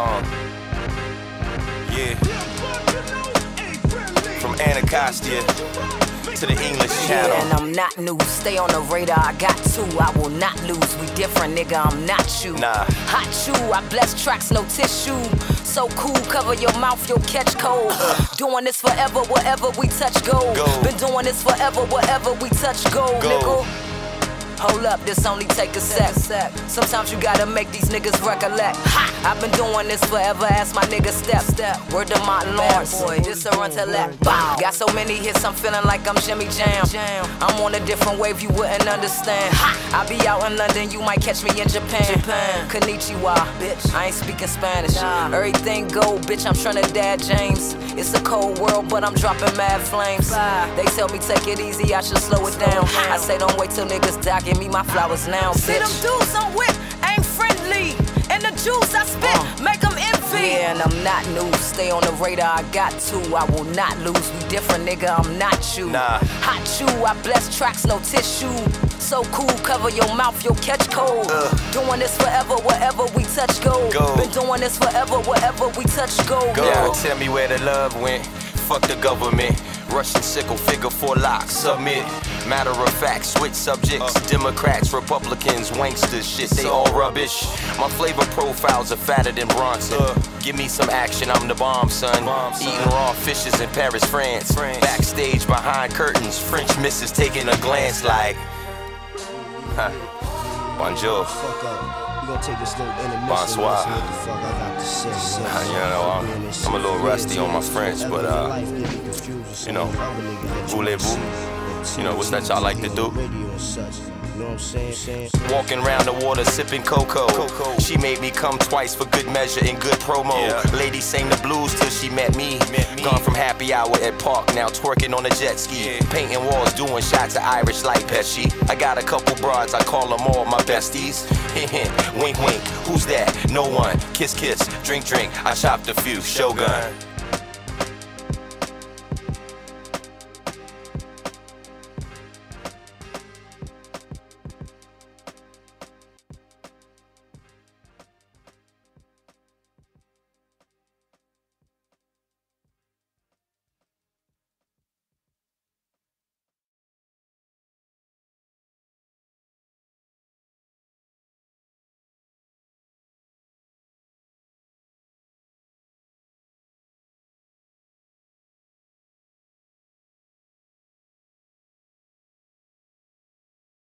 Um, yeah. From Anacostia to the English channel. Yeah, and I'm not new. Stay on the radar. I got two. I will not lose. We different, nigga. I'm not you. Nah. Hot chew. I bless tracks, no tissue. So cool. Cover your mouth. You'll catch cold. doing this forever. Wherever we touch gold. Gold. Been doing this forever. Wherever we touch gold, Gold. nigga. Hold up, this only take a sec. Sometimes you gotta make these niggas recollect. Ha! I've been doing this forever, ask my nigga step. step. Word to Martin Lawrence, boy, just a run to left. Bow. Got so many hits, I'm feeling like I'm Jimmy Jam. Jam. I'm on a different wave, you wouldn't understand. Ha! I be out in London, you might catch me in Japan. Japan. Konnichiwa, bitch. I ain't speaking Spanish. Everything go, bitch, I'm Trinidad James. It's a cold world, but I'm dropping mad flames. They tell me take it easy, I should slow it down. I say don't wait till niggas die, give me my flowers now, See them dudes I'm with ain't friendly. And the juice I spit Uh. make them envy. Yeah, and I'm not new. Stay on the radar, I got two. I will not lose. We different, nigga. I'm not you. Nah. Hot chew, I bless tracks, no tissue. So cool, cover your mouth, you'll catch cold. Doing this forever, wherever we touch gold. Gold. Been doing this forever, wherever we touch gold. Go nigga. tell me where the love went. Fuck the government. Russian sickle figure four locks. Submit. Matter of fact, switch subjects. Uh. Democrats, Republicans, wanksters, shit, they all rubbish. My flavor profiles are fatter than Bronson. Uh. Give me some action, I'm the bomb, son. Eating raw fishes in Paris, France. Backstage behind curtains, French misses taking a glance like. Huh. Bonjour. fuck up. We gonna take this little intermission. Bonsoir. what the fuck I got to say. Uh, you know, I'm- I'm a little rusty on my French, but, uh, you know, voulez-vous? You know, what's that y'all like to do? You know what I'm saying? Walking around the water sipping cocoa. cocoa. She made me come twice for good measure and good promo. Lady sang the blues till she met me. Gone from happy hour at park, now twerking on a jet ski. Painting walls, doing shots of Irish like Pesci. I got a couple broads, I call them all my besties. Hint hint, wink wink, who's that? No one. Kiss kiss, drink drink, I chopped a few. Shogun.